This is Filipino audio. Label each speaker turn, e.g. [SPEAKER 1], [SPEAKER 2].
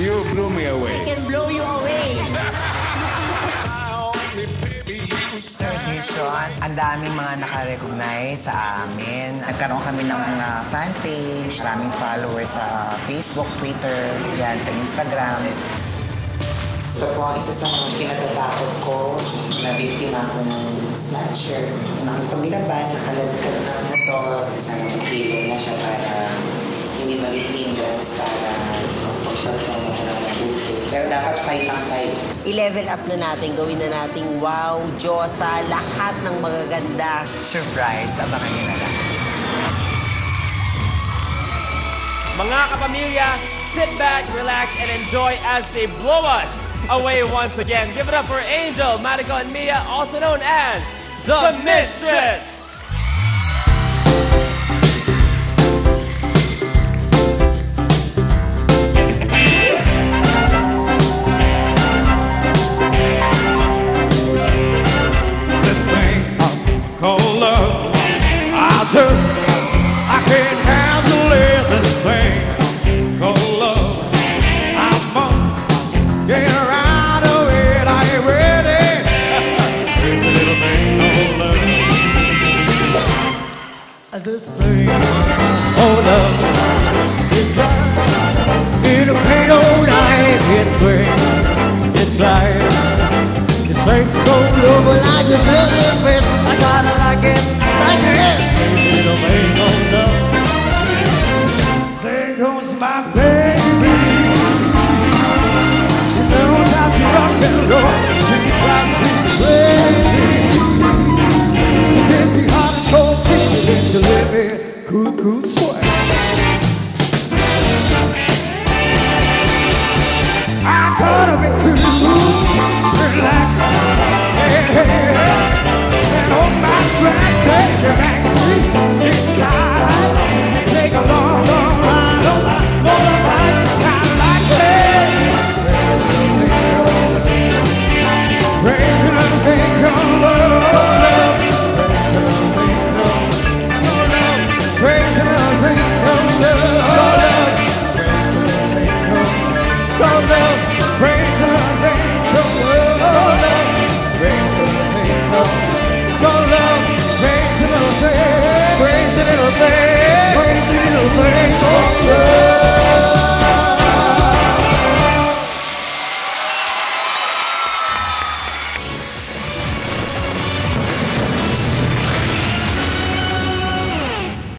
[SPEAKER 1] You blew me away.
[SPEAKER 2] can blow you away.
[SPEAKER 3] Edition, ang daming mga nakarecognize sa amin. Nagkaroon kami ng uh, fan page, maraming followers sa Facebook, Twitter, yan, sa Instagram. Ito po ang isa sa mga kinatatakot ko na biktima ko ng snatcher. Nakita nilaban, nakaladkad ng motor, sana mag-healer na siya para hindi maging hindrance para mabuti. Pero dapat fight ang fight.
[SPEAKER 2] I-level up na natin, gawin na nating wow, Diyosa, lahat ng magaganda.
[SPEAKER 3] Surprise, abangan nyo na lang.
[SPEAKER 4] Mga kapamilya, sit back, relax, and enjoy as they blow us away once again. Give it up for Angel, Marico, and Mia, also known as The, Mistress.
[SPEAKER 5] Oh, love, it's. In a it swings, it slides. So low. I gotta like it, like it. Crazy little thing, love. There goes my baby. She knows how to rock and roll. baby, cool, cool.